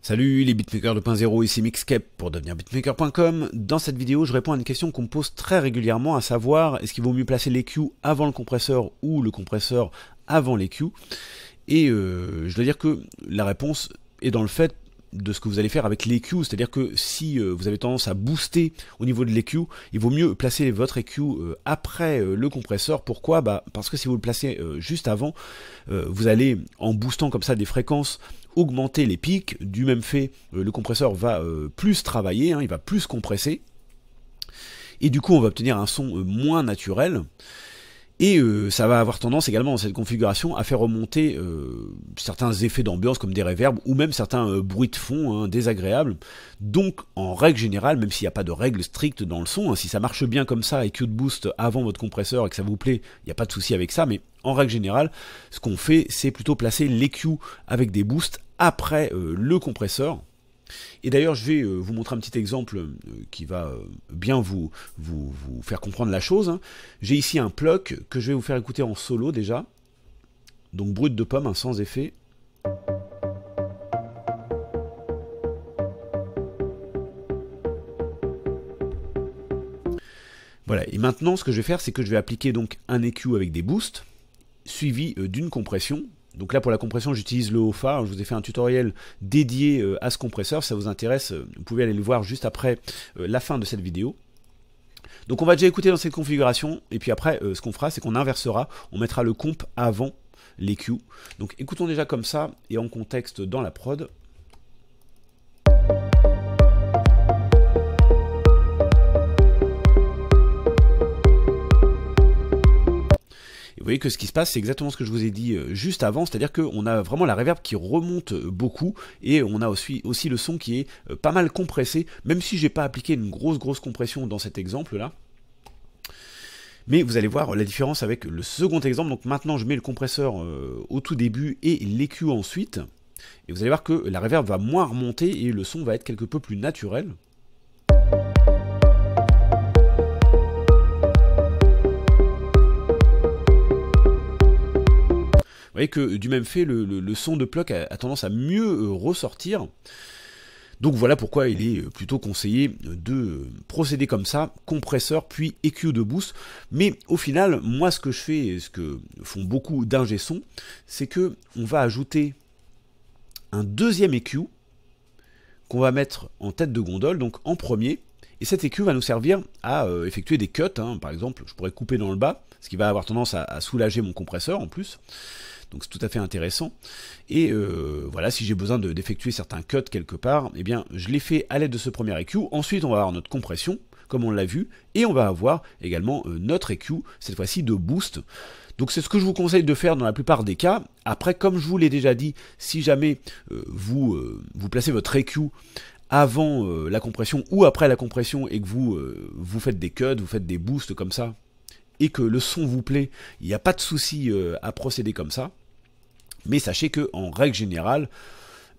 Salut les beatmakers 2.0, ici Mixcape pour devenir beatmaker.com. Dans cette vidéo, je réponds à une question qu'on me pose très régulièrement, à savoir est-ce qu'il vaut mieux placer l'EQ avant le compresseur ou le compresseur avant l'EQ Et euh, je dois dire que la réponse est dans le fait de ce que vous allez faire avec l'EQ, c'est-à-dire que si euh, vous avez tendance à booster au niveau de l'EQ, il vaut mieux placer votre EQ euh, après le compresseur. Pourquoi? Bah, Parce que si vous le placez juste avant, vous allez, en boostant comme ça des fréquences, augmenter les pics. Du même fait, le compresseur va plus travailler, hein, il va plus compresser. Et du coup, on va obtenir un son moins naturel. Et euh, ça va avoir tendance également dans cette configuration à faire remonter euh, certains effets d'ambiance comme des réverbes ou même certains euh, bruits de fond hein, désagréables. Donc en règle générale, même s'il n'y a pas de règle stricte dans le son, hein, si ça marche bien comme ça et de boost avant votre compresseur et que ça vous plaît, il n'y a pas de souci avec ça, mais en règle générale, ce qu'on fait, c'est plutôt placer l'EQ avec des boosts après le compresseur et d'ailleurs, je vais euh, vous montrer un petit exemple euh, qui va euh, bien vous, faire comprendre la chose. Hein. J'ai ici un pluck que je vais vous faire écouter en solo déjà. Donc brut de pomme, sans effet. Voilà, et maintenant ce que je vais faire, c'est que je vais appliquer donc un EQ avec des boosts, suivi d'une compression, donc là pour la compression j'utilise le OFA, je vous ai fait un tutoriel dédié euh, à ce compresseur, si ça vous intéresse, euh, vous pouvez aller le voir juste après euh, la fin de cette vidéo. Donc on va déjà écouter dans cette configuration, et puis après ce qu'on fera c'est qu'on inversera, on mettra le comp avant l'EQ. Donc écoutons déjà comme ça, et en contexte dans la prod. Voyez que ce qui se passe, c'est exactement ce que je vous ai dit euh, juste avant, c'est-à-dire qu'on a vraiment la reverb qui remonte euh, beaucoup et on a aussi, aussi le son qui est euh, pas mal compressé, même si j'ai pas appliqué une grosse grosse compression dans cet exemple-là. Mais vous allez voir la différence avec le second exemple. Donc maintenant, je mets le compresseur au tout début et l'EQ ensuite. Et vous allez voir que la reverb va moins remonter et le son va être quelque peu plus naturel. Voyez que du même fait, le, son de Pluck a, tendance à mieux euh, ressortir. Donc voilà pourquoi il est plutôt conseillé de procéder comme ça, compresseur puis EQ de boost. Mais au final, moi ce que je fais, et ce que font beaucoup d'ingé son, c'est que on va ajouter un deuxième EQ qu'on va mettre en tête de gondole, donc en premier. Et cet EQ va nous servir à euh, effectuer des cuts. Hein. Par exemple, je pourrais couper dans le bas, ce qui va avoir tendance à soulager mon compresseur en plus. Donc c'est tout à fait intéressant. Et euh, voilà, si j'ai besoin d'effectuer certains cuts quelque part, eh bien je les fais à l'aide de ce premier EQ. Ensuite, on va avoir notre compression, comme on l'a vu, et on va avoir également euh, notre EQ, cette fois-ci de boost. Donc c'est ce que je vous conseille de faire dans la plupart des cas. Après, comme je vous l'ai déjà dit, si jamais euh, vous, vous placez votre EQ avant la compression ou après la compression et que vous, vous faites des cuts, vous faites des boosts comme ça, et que le son vous plaît, il n'y a pas de souci à procéder comme ça. Mais sachez que en règle générale,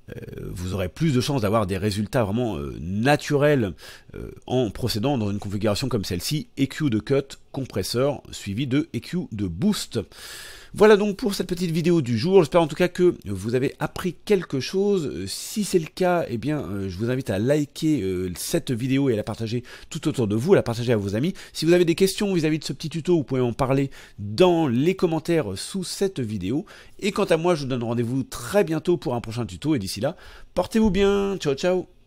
euh, vous aurez plus de chances d'avoir des résultats vraiment euh, naturels euh, en procédant dans une configuration comme celle-ci, EQ de cut, compresseur, suivi de EQ de boost. Voilà donc pour cette petite vidéo du jour. J'espère en tout cas que vous avez appris quelque chose. Si c'est le cas, eh bien, euh, je vous invite à liker euh, cette vidéo et à la partager tout autour de vous, à la partager à vos amis. Si vous avez des questions vis-à-vis de ce petit tuto, vous pouvez en parler dans les commentaires sous cette vidéo. Et quant à moi, je vous donne rendez-vous très bientôt pour un prochain tuto. Et d'ici là, portez-vous bien. Ciao, ciao